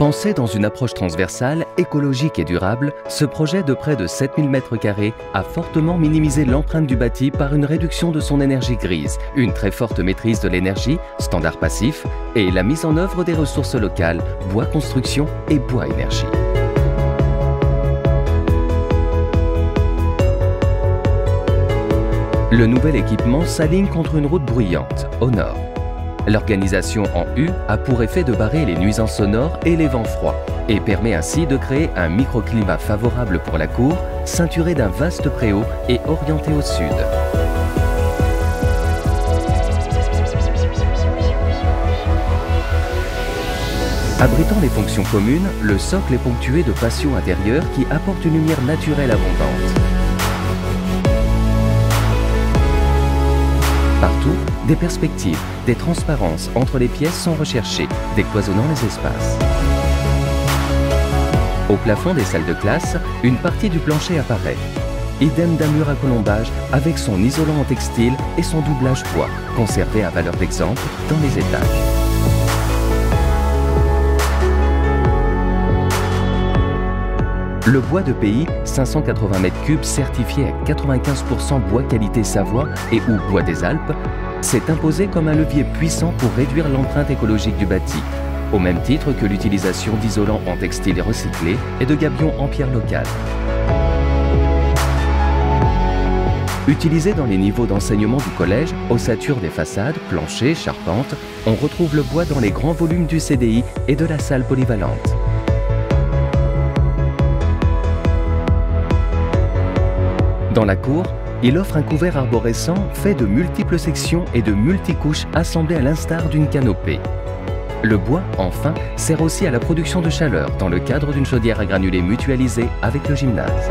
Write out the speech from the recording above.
Pensé dans une approche transversale, écologique et durable, ce projet de près de 7000 m2 a fortement minimisé l'empreinte du bâti par une réduction de son énergie grise, une très forte maîtrise de l'énergie, standard passif, et la mise en œuvre des ressources locales, bois construction et bois énergie. Le nouvel équipement s'aligne contre une route bruyante, au nord. L'organisation en U a pour effet de barrer les nuisances sonores et les vents froids et permet ainsi de créer un microclimat favorable pour la cour, ceinturée d'un vaste préau et orienté au sud. Abritant les fonctions communes, le socle est ponctué de patios intérieurs qui apportent une lumière naturelle abondante. Partout, des perspectives, des transparences entre les pièces sont recherchées, décloisonnant les espaces. Au plafond des salles de classe, une partie du plancher apparaît. Idem d'un mur à colombage avec son isolant en textile et son doublage bois, conservé à valeur d'exemple dans les étages. Le bois de pays, 580 m3 certifié à 95% bois qualité Savoie et ou bois des Alpes, s'est imposé comme un levier puissant pour réduire l'empreinte écologique du bâti, au même titre que l'utilisation d'isolants en textile recyclés et de gabions en pierre locale. Utilisé dans les niveaux d'enseignement du collège, ossature des façades, planchers, charpentes, on retrouve le bois dans les grands volumes du CDI et de la salle polyvalente. Dans la cour, il offre un couvert arborescent fait de multiples sections et de multicouches assemblées à l'instar d'une canopée. Le bois, enfin, sert aussi à la production de chaleur dans le cadre d'une chaudière à granulés mutualisée avec le gymnase.